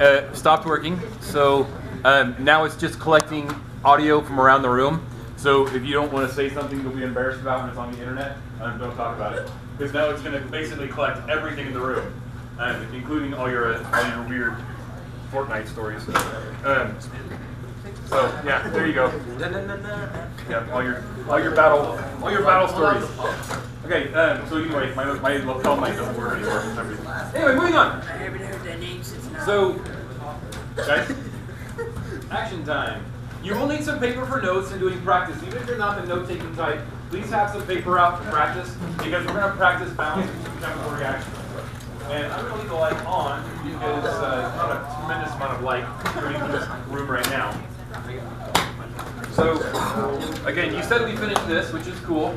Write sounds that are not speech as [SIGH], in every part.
uh, stopped working, so um, now it's just collecting audio from around the room. So if you don't want to say something you'll be embarrassed about when it's on the internet, um, don't talk about it. Because now it's going to basically collect everything in the room, um, including all your uh, all your weird Fortnite stories. Um, so yeah, there you go. Yeah, all your all your battle all your battle stories. Okay, um, so anyway, my my lapel mic doesn't work anymore. Anyway, moving on. So, guys, [LAUGHS] action time. You will need some paper for notes and doing practice. Even if you're not the note-taking type, please have some paper out for practice because we're going to practice balancing chemical reactions. And I'm going to leave the light on because uh, not a tremendous amount of light coming into this room right now. So, again, you said we finished this, which is cool.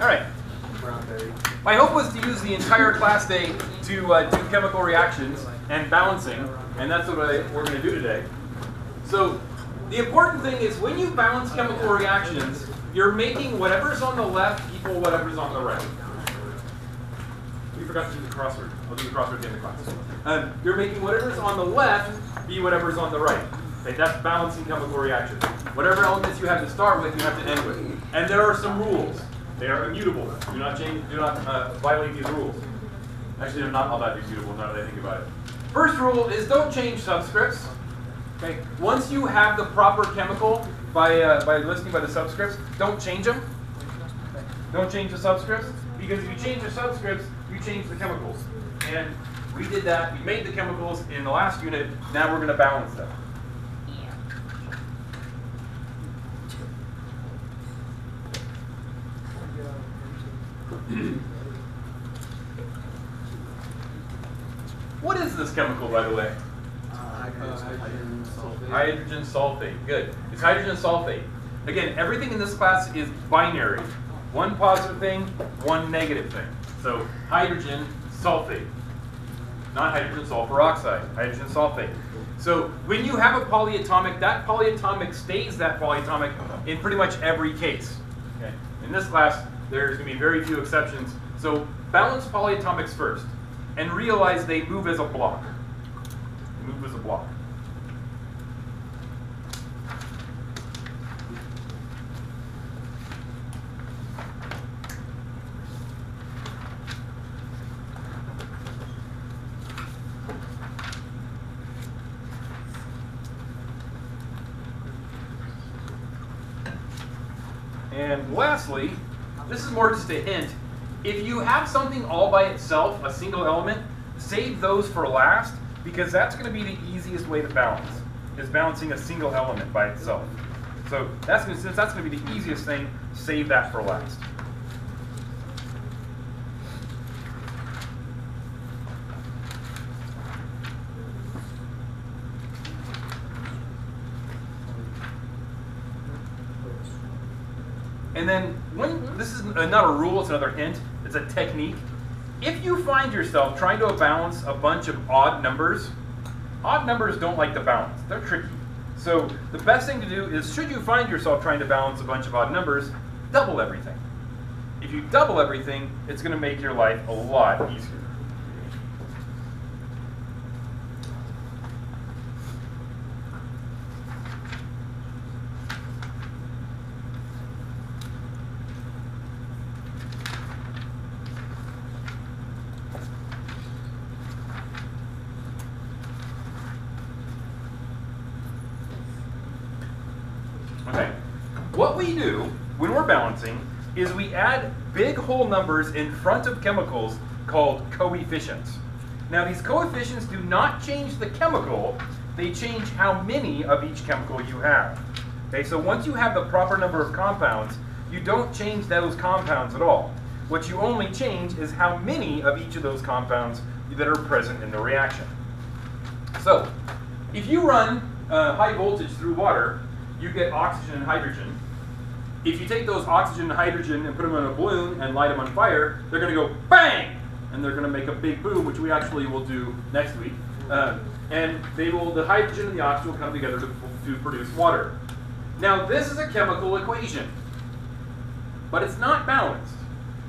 All right. My hope was to use the entire class day to uh, do chemical reactions and balancing, and that's what I, we're going to do today. So the important thing is when you balance chemical reactions, you're making whatever's on the left equal whatever's on the right. We forgot to do the crossword. I'll do the crossword at the class. Um, you're making whatever's on the left be whatever's on the right. Okay, that's balancing chemical reactions. Whatever elements you have to start with, you have to end with. And there are some rules. They are immutable. Do not change. Do not uh, violate these rules. Actually, they're not all that immutable now that I think about it. First rule is don't change subscripts. Okay. Once you have the proper chemical by uh, by listing by the subscripts, don't change them. Don't change the subscripts because if you change the subscripts, you change the chemicals. And we did that. We made the chemicals in the last unit. Now we're going to balance them. [CLEARS THROAT] What is this chemical, by the way? Uh, hydrogen sulfate. Good. It's hydrogen sulfate. Again, everything in this class is binary. One positive thing, one negative thing. So hydrogen sulfate. Not hydrogen sulfur oxide, hydrogen sulfate. So when you have a polyatomic, that polyatomic stays that polyatomic in pretty much every case. Okay. In this class, there's going to be very few exceptions. So balance polyatomics first and realize they move as a block. They move as a block. And lastly, this is more just a hint. If you have something all by itself, a single element, save those for last because that's going to be the easiest way to balance, is balancing a single element by itself. So that's since that's going to be the easiest thing, save that for last. And then is not a rule, it's another hint. It's a technique. If you find yourself trying to balance a bunch of odd numbers, odd numbers don't like to balance. They're tricky. So the best thing to do is, should you find yourself trying to balance a bunch of odd numbers, double everything. If you double everything, it's going to make your life a lot easier. Okay. What we do when we're balancing is we add big whole numbers in front of chemicals called coefficients. Now these coefficients do not change the chemical, they change how many of each chemical you have. Okay, so once you have the proper number of compounds, you don't change those compounds at all. What you only change is how many of each of those compounds that are present in the reaction. So, if you run uh, high voltage through water, you get oxygen and hydrogen. If you take those oxygen and hydrogen and put them in a balloon and light them on fire, they're going to go bang, and they're going to make a big boom, which we actually will do next week. Uh, and they will the hydrogen and the oxygen will come together to, to produce water. Now this is a chemical equation, but it's not balanced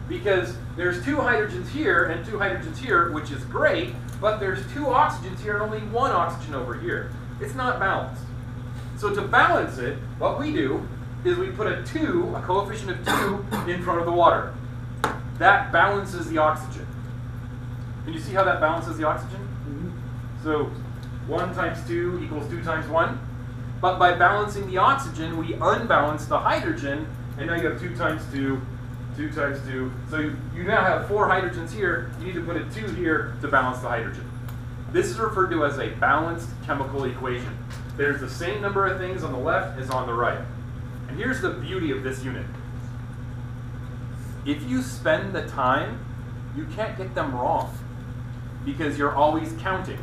because there's two hydrogens here and two hydrogens here, which is great, but there's two oxygens here and only one oxygen over here. It's not balanced. So to balance it, what we do is we put a 2, a coefficient of 2, in front of the water. That balances the oxygen. Can you see how that balances the oxygen? Mm-hmm. So 1 times 2 equals 2 times 1. But by balancing the oxygen, we unbalance the hydrogen, and now you have 2 times 2, 2 times 2. So you, you now have 4 hydrogens here. You need to put a 2 here to balance the hydrogen. This is referred to as a balanced chemical equation. There's the same number of things on the left as on the right. And here's the beauty of this unit. If you spend the time, you can't get them wrong because you're always counting.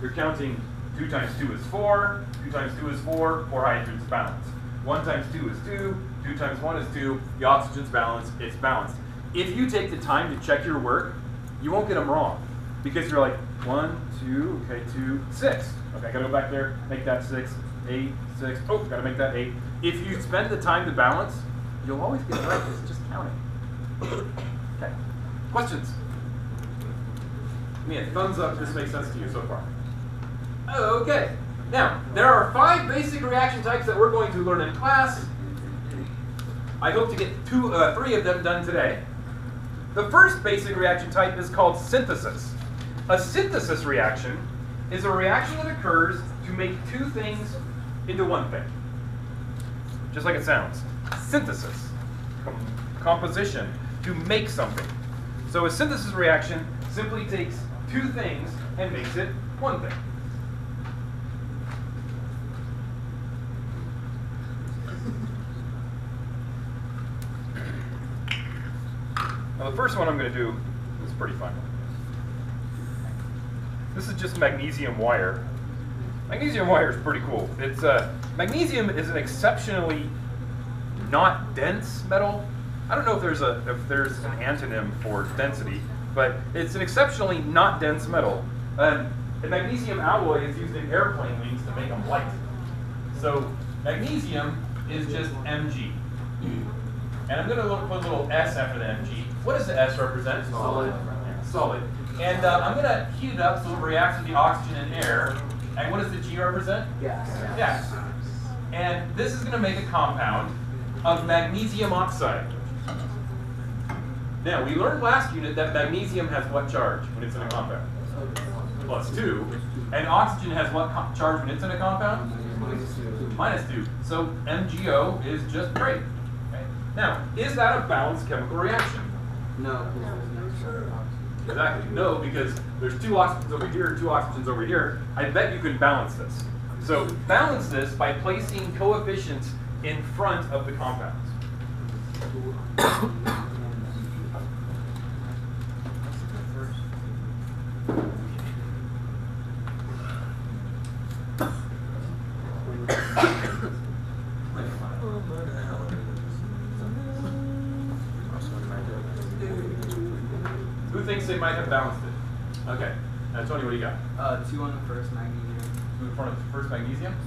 You're counting 2 times 2 is 4, 2 times 2 is 4, 4 hydrogens balanced. 1 times 2 is 2, 2 times 1 is 2, the oxygen's balanced, it's balanced. If you take the time to check your work, you won't get them wrong because you're like, 1, 2, okay, 2, 6. Okay, I gotta go back there, make that 6, 8, 6, oh, gotta make that 8. If you spend the time to balance, you'll always get it right, it's just counting. Okay, questions? Me a thumbs up, this makes sense to you so far. Okay, now, there are five basic reaction types that we're going to learn in class. I hope to get two, uh, three of them done today. The first basic reaction type is called synthesis. A synthesis reaction is a reaction that occurs to make two things into one thing. Just like it sounds. Synthesis. Com composition. To make something. So a synthesis reaction simply takes two things and makes it one thing. Now the first one I'm going to do is pretty fun. This is just magnesium wire. Magnesium wire is pretty cool. It's uh, magnesium is an exceptionally not dense metal. I don't know if there's a if there's an antonym for density, but it's an exceptionally not dense metal. Um, the magnesium alloy is used in airplane wings to make them light. So magnesium is just Mg. And I'm going to put a little S after the Mg. What does the S represent? Solid. Solid. And uh, I'm going to heat it up so it reacts with the oxygen and air. And what does the G represent? Gas. Gas. And this is going to make a compound of magnesium oxide. Now, we learned last unit that magnesium has what charge when it's in a compound? Plus 2. And oxygen has what charge when it's in a compound? Minus 2. So MgO is just great. Okay. Now, is that a balanced chemical reaction? No. Exactly. No, because there's two oxygens over here, two oxygens over here. I bet you can balance this. So balance this by placing coefficients in front of the compounds. [COUGHS] [COUGHS] Who thinks they might have balanced it? Okay. Now, Tony, what do you got? Uh, two on the first magnesium. Two in front of the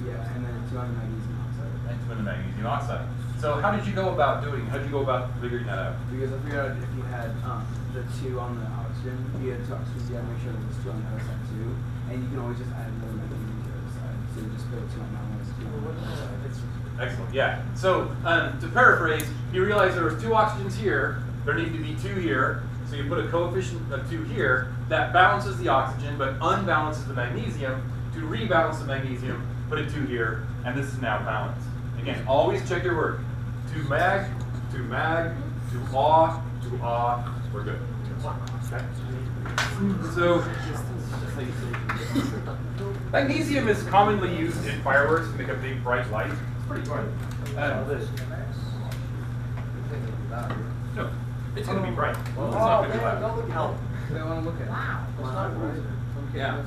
Yeah, and then two the magnesium oxide. And two in the magnesium oxide. So how did you go about doing, how did you go about figuring that out? Because I figured out if you had um, the two on the oxygen, you had two oxygens, you had to make sure there was two on the other side too. And you can always just add another magnesium to the other side. So you just put two on that one, two on the other side. Excellent, yeah. So um, to paraphrase, you realize there was two oxygens here, there need to be two here, so you put a coefficient of two here, that balances the oxygen but unbalances the magnesium. To rebalance the magnesium, put a two here, and this is now balanced. Again, always check your work. Two mag, two mag, two aw, two aw, we're good. Okay? So, magnesium is commonly used in fireworks to make a big bright light. It's pretty fun. Um, no, it's gonna be bright. Well, it's not gonna be loud. They want to look at it. Wow. Yeah.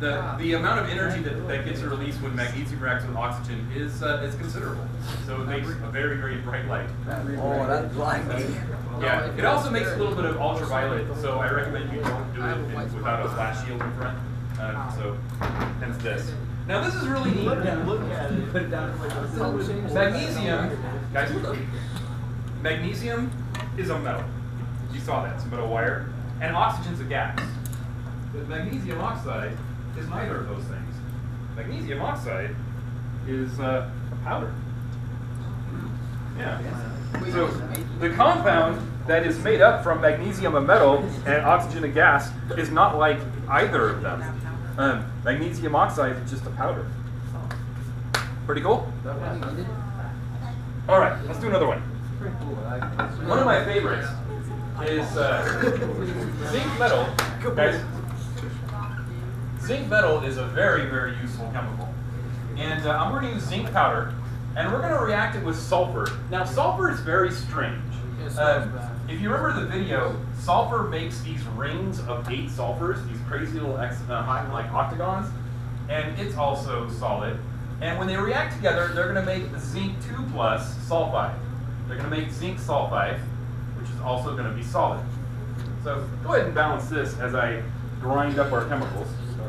The, the amount of energy that, that gets released when magnesium reacts with oxygen is, uh, is considerable. So it makes a very, very bright light. Oh, that's blinding. Yeah, it also makes a little bit of ultraviolet, so I recommend you don't do it in- without a flash shield in front. Uh, so, hence this. Now this is really neat. Look at it. Put it down like this. Magnesium, guys, magnesium is a metal. You saw that, it's a metal wire. And oxygen's a gas. But magnesium oxide is neither of those things. Magnesium oxide is uh, a powder. Yeah. So the compound that is made up from magnesium, a metal, and oxygen, a gas, is not like either of them. Um, magnesium oxide is just a powder. Pretty cool? All right, let's do another one. One of my favorites is uh, zinc metal. Guys, zinc metal is a very, very useful chemical. And uh, I'm going to use zinc powder, and we're going to react it with sulfur. Now, sulfur is very strange. Um, if you remember the video, sulfur makes these rings of eight sulfurs, these crazy little ex, uh, like octagons, and it's also solid. And when they react together, they're going to make zinc 2 plus sulfide. They're going to make zinc sulfide, which is also going to be solid. So go ahead and balance this as I grind up our chemicals.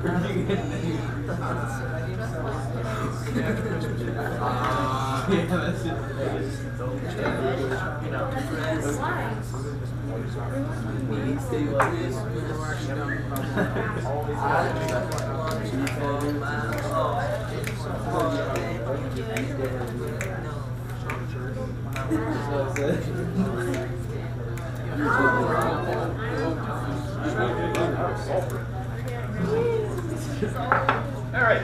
that's it. All right,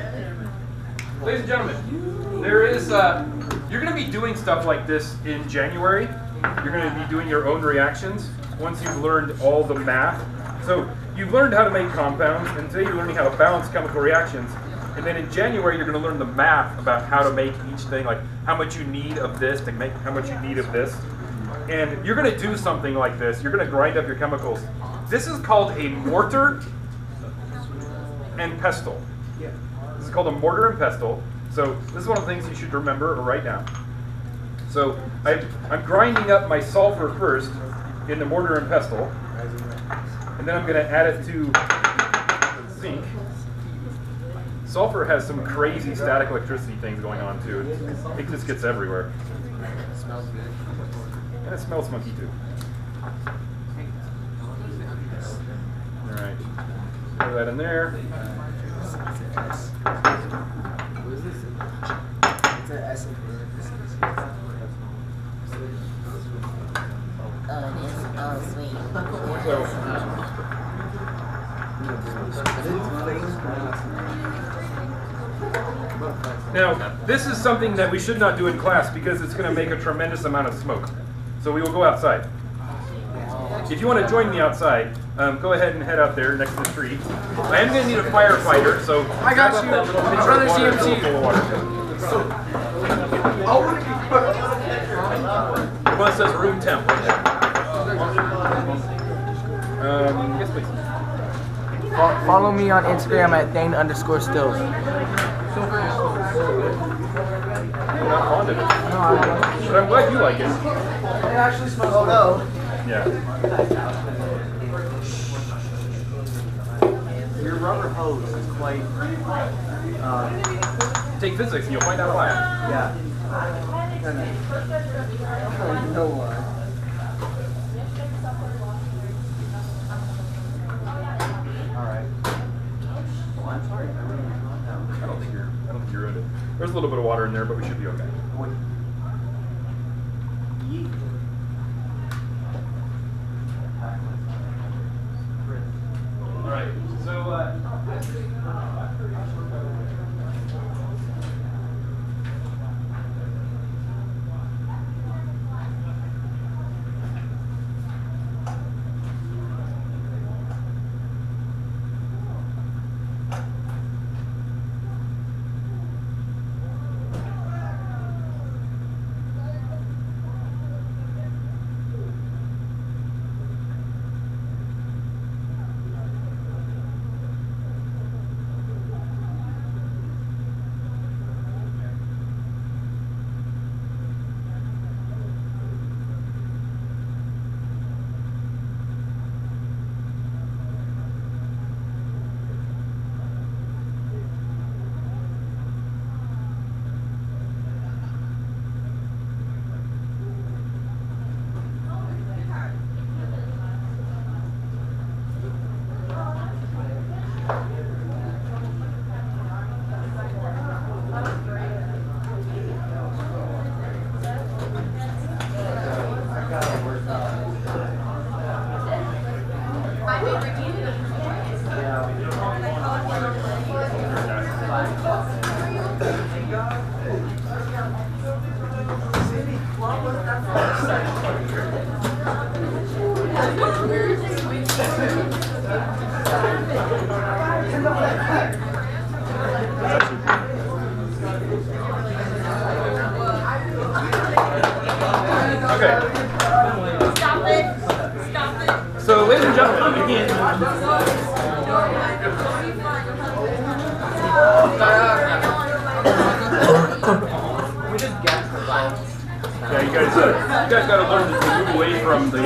ladies and gentlemen, there is. Uh, you're going to be doing stuff like this in January. You're going to be doing your own reactions once you've learned all the math. So you've learned how to make compounds, and today you're learning how to balance chemical reactions. And then in January, you're going to learn the math about how to make each thing, like how much you need of this to make how much you need of this. And you're going to do something like this. You're going to grind up your chemicals. This is called a mortar and pestle. Yeah. This is called a mortar and pestle. So this is one of the things you should remember or write down. So I, I'm grinding up my sulfur first in the mortar and pestle, and then I'm going to add it to zinc. Sulfur has some crazy static electricity things going on too. It, just gets everywhere. Smells good. And it smells funky too. All right, throw that in there. Now, this is something that we should not do in class because it's going to make a tremendous amount of smoke. So we will go outside. If you want to join me outside, um, go ahead and head out there next to the tree. I am going to need a firefighter, so I got grab up you. that little pitcher of Brother water, CMC. fill it full of water. Well, it says room temp. Um, yes, please. Follow me on Instagram at Thane underscore stills. I'm not fond of it. But I'm glad you like it. It actually smells oh, no. Yeah. Your rubber hose is quite. Uh, Take physics and you'll find out why. yeah. Kinda- I don't know why. Alright. Well, I'm sorry. I really not know. I don't think you're. I don't think you're ruined. There's a little bit of water in there, but we should be okay.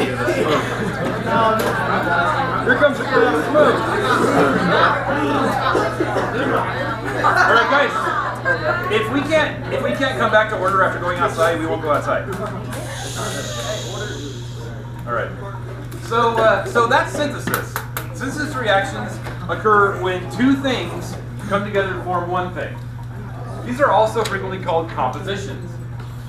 Here comes the smoke. All right, guys. If we can't, if we can't come back to order after going outside, we won't go outside. All right. So, uh, so that's synthesis. Synthesis reactions occur when two things come together to form one thing. These are also frequently called compositions.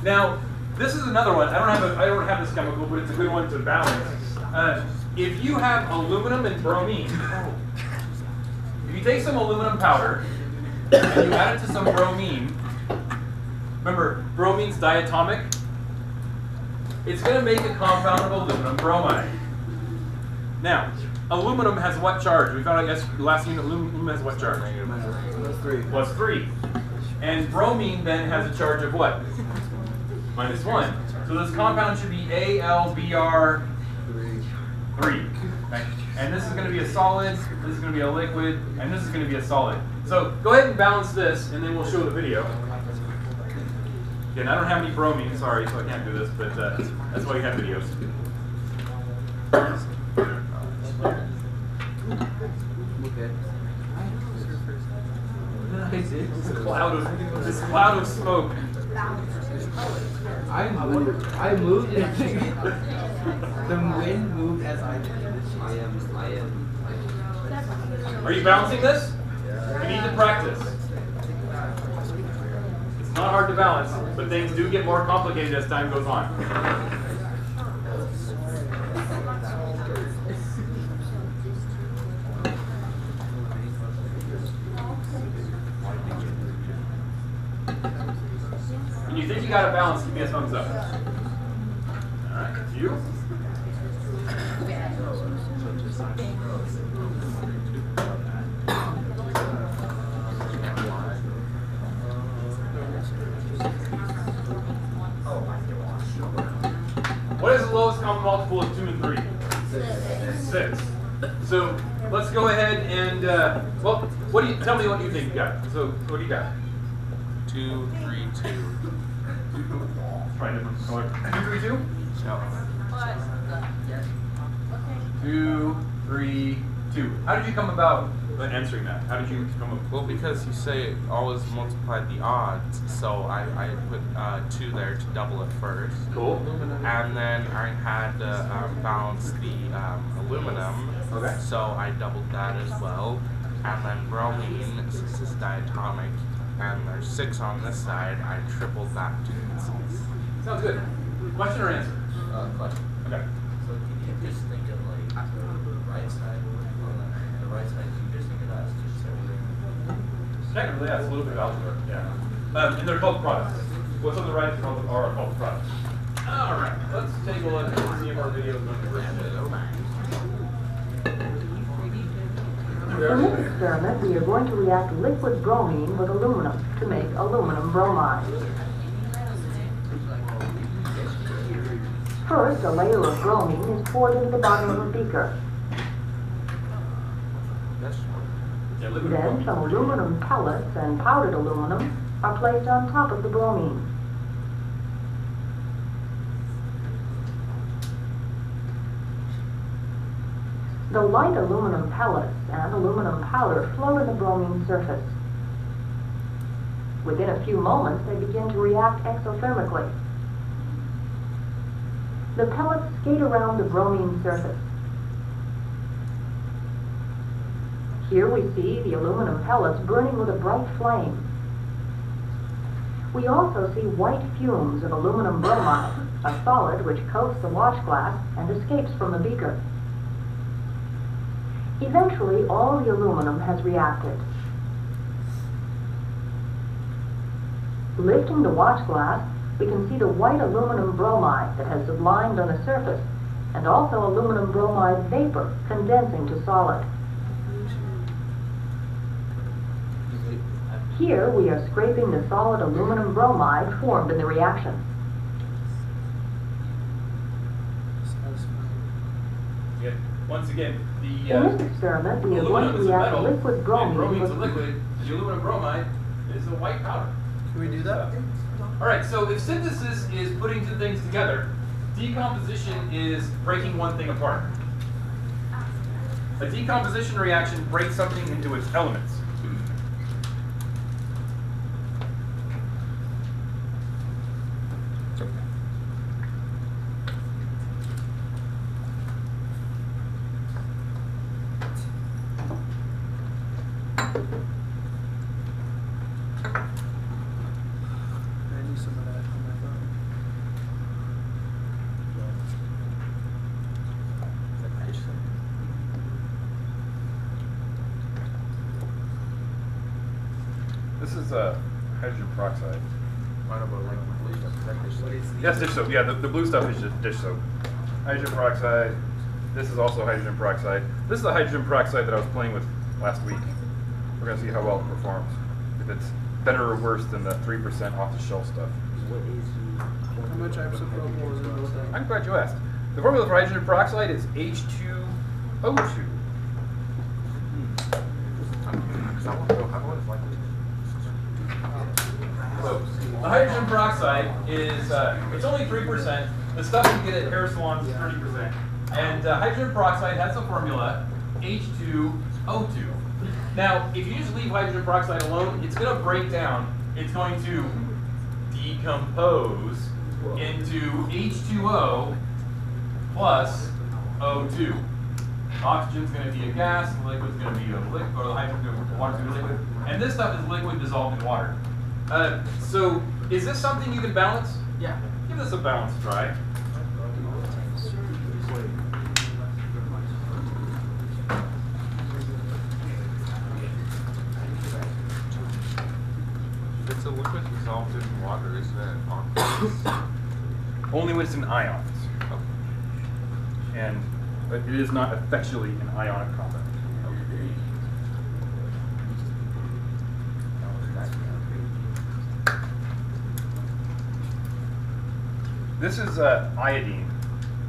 Now, this is another one. I don't have a, I don't have this chemical, but it's a good one to balance. Uh, if you have aluminum and bromine, if you take some aluminum powder and you add it to some bromine, remember bromine's diatomic. It's going to make a compound of aluminum bromide. Now, aluminum has what charge? We found out yes, last unit aluminum has what charge? Those three. Plus three. And bromine then has a charge of what? Minus one. So this compound should be AlBr3. Okay? And this is going to be a solid, this is going to be a liquid, and this is going to be a solid. So go ahead and balance this, and then we'll show the video. Again, I don't have any bromine, sorry, so I can't do this, but uh, that's why you have videos. Okay. This cloud of, this cloud of smoke. I moved. I moved. and the wind moved as I. I am. I am. Are you balancing this? You need to practice. It's not hard to balance, but things do get more complicated as time goes on. When you think you got it balanced, give me a thumbs up. All right, you. What is the lowest common multiple of two and three? Six. So let's go ahead and uh, well, what do you tell me? What you think you got? So what do you got? Two, three, two. Try a different color. Two, three, two. No. Two, three, two. How did you come about uh, answering that? How did you come up? Well, because you say always multiply the odds, so I, I put uh, two there to double it first. Cool. And then I had to um, balance the um, aluminum, Okay. so I doubled that as well. And then bromine, since it's diatomic, and there's six on this side, I tripled that to six. Sounds good. Question or answer? Uh, question. Okay. So can you just think of like the right side on the, the right side? Can you just think of that as just everything? Technically, yeah, it's a little bit of algebra. Yeah. Um, and they're called products. What's on the right is called, are called products. All right. Let's take a look and see if our video is going to work. Experiment, we are going to react liquid bromine with aluminum to make aluminum bromide. First, a layer of bromine is poured into the bottom of a beaker. Then some aluminum pellets and powdered aluminum are placed on top of the bromine. The light aluminum pellets and aluminum powder float in the bromine surface. Within a few moments, they begin to react exothermically. The pellets skate around the bromine surface. Here we see the aluminum pellets burning with a bright flame. We also see white fumes of aluminum bromide, a solid which coats the watch glass and escapes from the beaker. Eventually, all the aluminum has reacted. Lifting the watch glass, we can see the white aluminum bromide that has sublimed on the surface, and also aluminum bromide vapor condensing to solid. Here, we are scraping the solid aluminum bromide formed in the reaction. Yeah. Once again, the, In uh, this experiment, the aluminum to is a metal, liquid and bromine bromine's a with liquid, the aluminum bromide is a white powder. Can we do that? All right, so if synthesis is putting two things together, decomposition is breaking one thing apart. A decomposition reaction breaks something into its elements. I need some of that on my phone. This is uh, hydrogen peroxide. What about like blue stuff? Is that dish soap? Yes, dish soap. Yeah, the, the blue stuff is just dish soap. Hydrogen peroxide. This is also hydrogen peroxide. This is the hydrogen peroxide that I was playing with last week. We're gonna see how well it performs. If it's better or worse than the three percent off-the-shelf stuff. How much isopropyl is in this thing? I'm glad you asked. The formula for hydrogen peroxide is H2O2. Because I want to know, I've always liked it. So, the hydrogen peroxide is, uh, it's only 3%. The stuff you get at hair salons is 30%. And uh, hydrogen peroxide has a formula, H2O2. Now, if you just leave hydrogen peroxide alone, it's going to break down. It's going to decompose into H2O plus O2. Oxygen's going to be a gas, the liquid's going to be a liquid, or the hydrogen, water's going to be liquid, and this stuff is liquid dissolved in water. Uh, so, is this something you can balance? Yeah. Give this a balance try. It's a liquid dissolved in water, isn't it? [COUGHS] Only when it's in ions. And but it is not effectually an ionic compound. This is uh, iodine.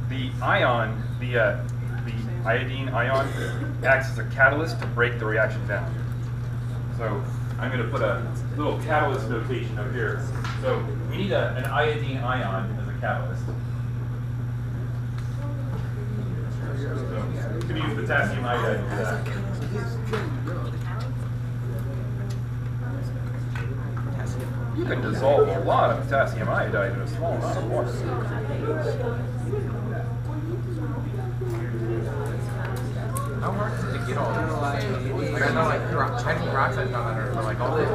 The ion, the, uh, the iodine ion, acts as a catalyst to break the reaction down. So I'm going to put a little catalyst notation up here. So we need a, an iodine ion as a catalyst. So, can use potassium iodide for that. You can dissolve a lot of potassium iodide in a small amount of water. How hard is it to get all this? Like I know like pero- hydrogen peroxide's not under, but like all this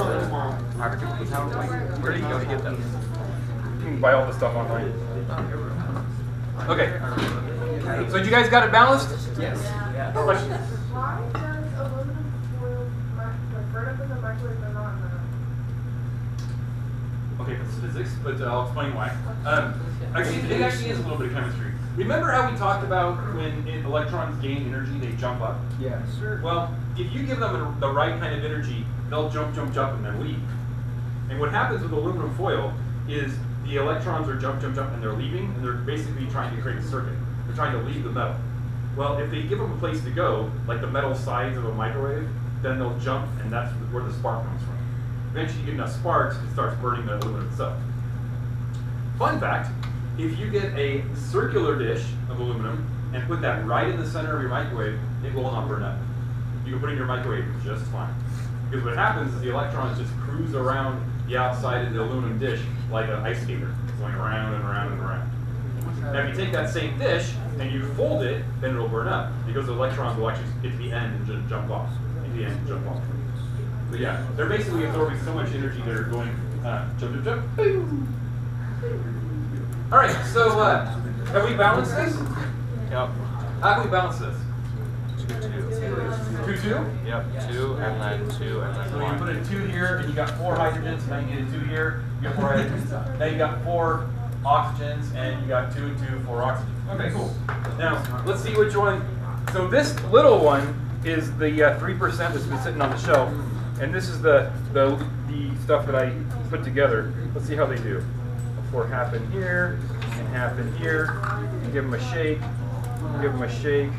hydrogen, how, like, where do you go to get those? You can buy all this stuff online. Oh, okay. So you guys got it balanced? Yes. Questions? Why does aluminum foil mi- like burn up in the microwave but not in the Okay, that's physics, but uh, I'll explain why. Um, actually, it actually is a little bit of chemistry. Remember how we talked about when electrons gain energy, they jump up? Yes. Well, if you give them the right kind of energy, they'll jump, jump, jump, and then leave. And what happens with aluminum foil is the electrons are jump, jump, jump, and they're leaving, and they're basically trying to create a circuit. They're trying to leave the metal. Well, if they give them a place to go, like the metal sides of a microwave, then they'll jump, and that's where the spark comes from. Eventually, you get enough sparks, it starts burning the aluminum itself. Fun fact, if you get a circular dish of aluminum and put that right in the center of your microwave, it will not burn up. You can put it in your microwave just fine. Because what happens is the electrons just cruise around the outside of the aluminum dish like an ice skater, going around and around and around. Now, if you take that same dish and you fold it, then it'll burn up because the electrons will actually get to the end and just jump off. To the end and jump off. But yeah, they're basically absorbing so much energy they're going uh, jump, jump, jump. boom. All right, so uh, have we balanced this? Yep. How do we balance this? Two, two. two, two? Yep, two, and then two, and then So you put a two here, and you got four hydrogens, now you need a two here, you got four hydrogens. Now you got four oxygens, and you got two and two, four oxygens. Okay, cool. Now, let's see which one. So this little one is the uh, three percent that's been sitting on the shelf, and this is the, the, the stuff that I put together. Let's see how they do. I'll half in here, and half in here, and give them a shake, give them a shake,